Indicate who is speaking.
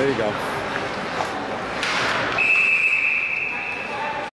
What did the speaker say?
Speaker 1: There you go.